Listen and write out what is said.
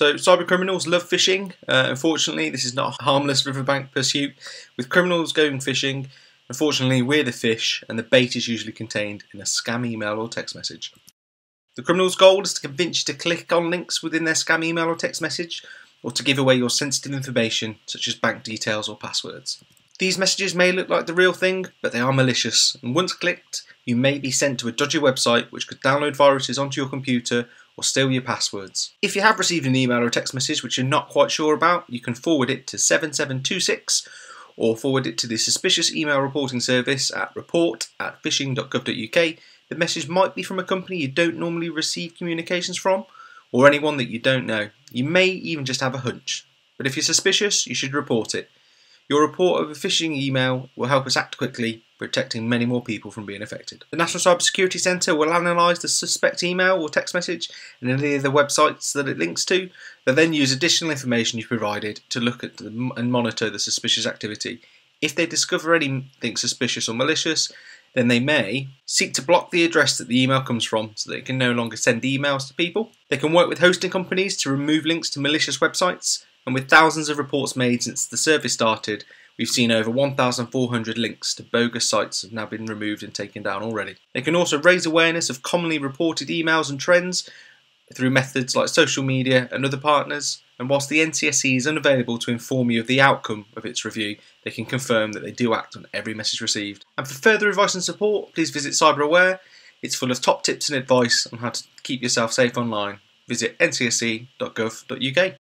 So, cyber criminals love phishing. Uh, unfortunately, this is not a harmless riverbank pursuit. With criminals going fishing, unfortunately, we're the fish, and the bait is usually contained in a scam email or text message. The criminal's goal is to convince you to click on links within their scam email or text message, or to give away your sensitive information, such as bank details or passwords. These messages may look like the real thing, but they are malicious, and once clicked, you may be sent to a dodgy website which could download viruses onto your computer or steal your passwords. If you have received an email or text message which you're not quite sure about, you can forward it to 7726 or forward it to the suspicious email reporting service at report at phishing.gov.uk. The message might be from a company you don't normally receive communications from, or anyone that you don't know. You may even just have a hunch. But if you're suspicious, you should report it. Your report of a phishing email will help us act quickly, protecting many more people from being affected. The National Cybersecurity Centre will analyse the suspect email or text message and any of the websites that it links to. They'll then use additional information you've provided to look at and monitor the suspicious activity. If they discover anything suspicious or malicious, then they may seek to block the address that the email comes from so that it can no longer send emails to people. They can work with hosting companies to remove links to malicious websites and with thousands of reports made since the service started, we've seen over 1,400 links to bogus sites have now been removed and taken down already. They can also raise awareness of commonly reported emails and trends through methods like social media and other partners. And whilst the NCSC is unavailable to inform you of the outcome of its review, they can confirm that they do act on every message received. And for further advice and support, please visit CyberAware. It's full of top tips and advice on how to keep yourself safe online. Visit ncsc.gov.uk.